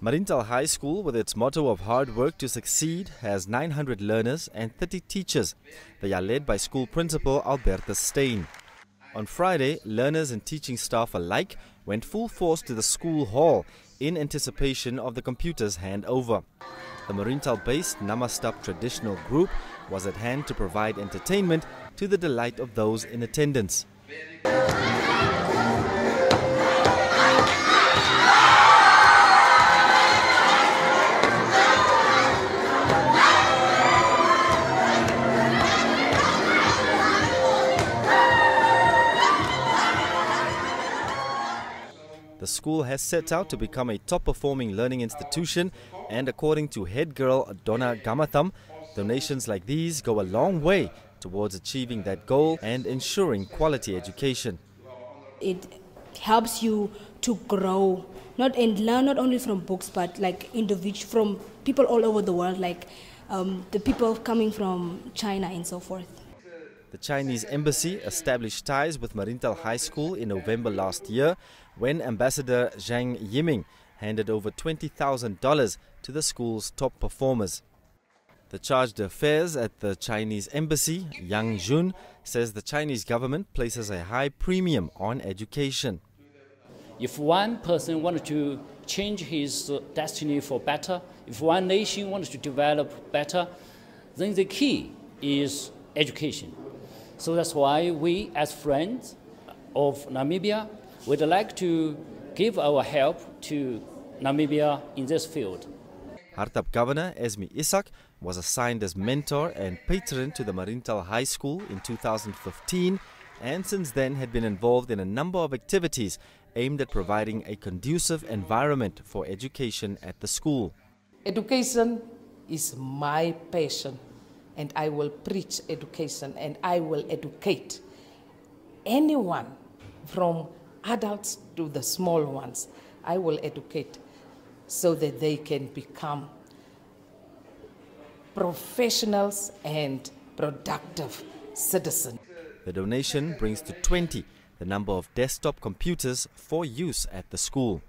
Mariental High School, with its motto of hard work to succeed, has 900 learners and 30 teachers. They are led by school principal Albertus Steyn. On Friday, learners and teaching staff alike went full force to the school hall in anticipation of the computer's handover. The Mariental-based Namastap traditional group was at hand to provide entertainment to the delight of those in attendance. School has set out to become a top performing learning institution, and according to head girl Donna Gamatham, donations like these go a long way towards achieving that goal and ensuring quality education. It helps you to grow, not and learn not only from books, but like individual from people all over the world, like um, the people coming from China and so forth. The Chinese embassy established ties with Mariental High School in November last year when Ambassador Zhang Yiming handed over $20,000 to the school's top performers. The charge d'affaires at the Chinese embassy, Yang Jun, says the Chinese government places a high premium on education. If one person wanted to change his destiny for better, if one nation wants to develop better, then the key is education. So that's why we, as friends of Namibia, would like to give our help to Namibia in this field. Hardap Governor Esme Isaack was assigned as mentor and patron to the Mariental High School in 2015 and since then had been involved in a number of activities aimed at providing a conducive environment for education at the school. Education is my passion and I will preach education and I will educate anyone from adults to the small ones. I will educate so that they can become professionals and productive citizens. The donation brings to 20 the number of desktop computers for use at the school.